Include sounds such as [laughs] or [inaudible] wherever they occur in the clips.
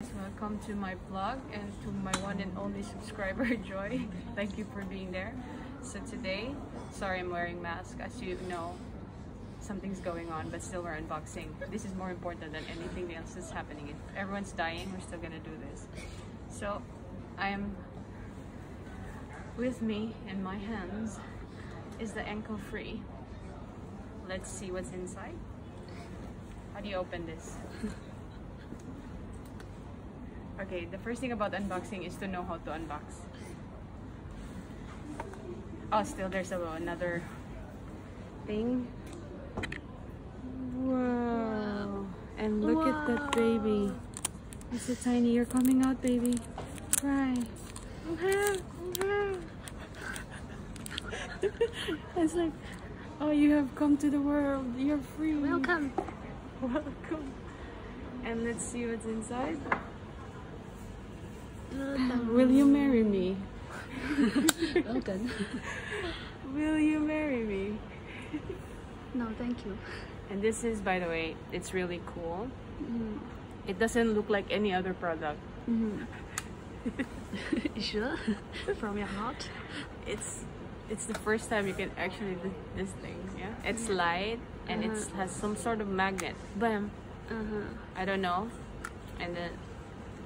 Uh, welcome to my vlog and to my one and only subscriber [laughs] Joy. Thank you for being there. So today, sorry I'm wearing mask. As you know, something's going on, but still we're unboxing. This is more important than anything else that's happening. If everyone's dying, we're still gonna do this. So I am with me in my hands is the Enco Free. Let's see what's inside. How do you open this? [laughs] Okay, the first thing about unboxing is to know how to unbox. Oh, still there's a, another thing. Wow. And look at that baby. It's so tiny. You're coming out, baby. Cry. [laughs] it's like, oh, you have come to the world. You're free. Welcome. Welcome. And let's see what's inside. Will you marry me? Welcome. [laughs] Will you marry me? No, thank you. And this is, by the way, it's really cool. Mm. It doesn't look like any other product. [laughs] Mm. sure? From your heart? It's it's the first time you can actually do this thing. Yeah, it's light and it Uh-huh. has some sort of magnet. Bam. Uh-huh. I don't know. And then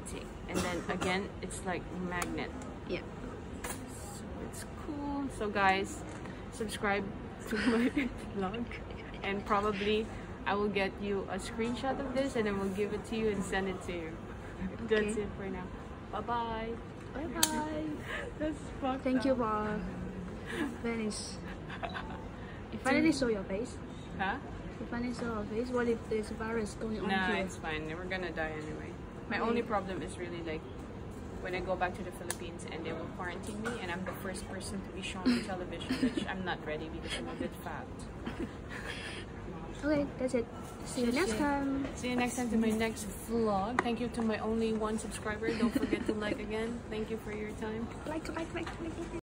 see, and then again, it's like magnet. Yeah. So it's cool. So guys, subscribe to [laughs] my vlog and probably I will get you a screenshot of this and then we'll give it to you and send it to you. That's it for now. Bye bye. Bye bye. [laughs] That's fucked Thank you up. for Venice. You finally saw your face. Huh? You finally saw your face. What if there's a virus going on Nah, here? it's fine. We're gonna die anyway. My only problem is really like when I go back to the Philippines and they will quarantine me and I'm the first person to be shown on television, which I'm not ready because I'm a bit fat. Okay, that's it. See you next time. See you next time to my next vlog. Thank you to my only one subscriber. Don't forget to like again. Thank you for your time. Like, like, like, like. like.